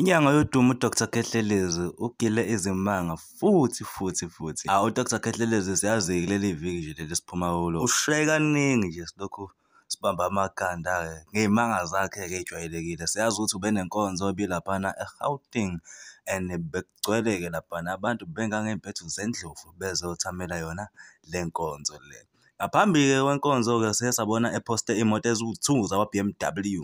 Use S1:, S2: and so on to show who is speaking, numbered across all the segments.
S1: Inyanga yodumo uDr Khehlelezi ugile izimanga futhi futhi futhi. Awu uDr Khehlelezi siyazi kuleli viki nje leli esiphuma kulo ushaye kaningi nje silokhu sibamba amaganda-ke ngey'manga zakhe-ke ey'jwayelekile. Siyazi ukuthi ubenenkonzo ebilaphana e-Gauteng and bekugcwele-ke laphana abantu bengangey'mpethu zendlovu bezothamela yona le nkonzo le. Ngaphambi-ke kwenkonzo-ke siye sabona ephoste iy'moto eziwu-two zakwa-B_M_W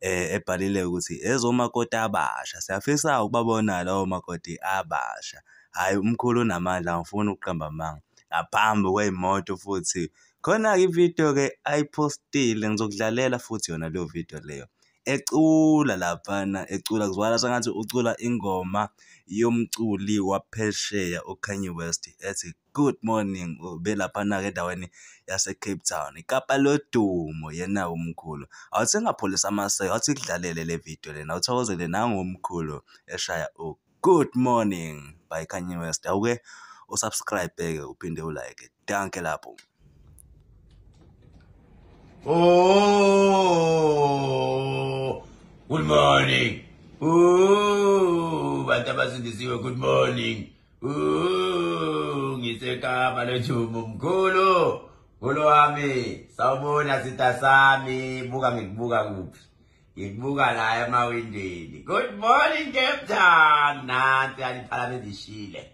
S1: ebhalile ukuthi ezomakoti abasha. Siyafisa ukubabona lawo makoti abasha. Hhayi umkhulu unamandla angifuni ukuqamba amanga ngaphambi kwey'moto futhi. Khona-ke ividiyo-ke ayiphostile ngizokudlalela futhi yona leyo vidiyo leyo ecula laphana ecula kuzwakala sengathi ucula ingoma yomculi waphesheya uKanye West ethi good morning ubelaphana-ke endaweni yase-Cape Town ikapa lodumo yena umkhulu. Awuthi singapholisi amaseko awuthi sikudlalele le vidiyo lena uthokozele nangomkhulu eshaya u-good morning by Kanye West. Awuke u-subscribe-ke uphinde u-like danke lapho.
S2: Oh, morning. Oh, bantu abasindisiwe good morning. Oh, ngisekapa lojumo mkhulu. Mkhulu wami, sawubona sita sami, buka ngikubuka kuphi? Ngikubuka la emawindini. Good morning Cape Town. Nansi aliphala bezishile.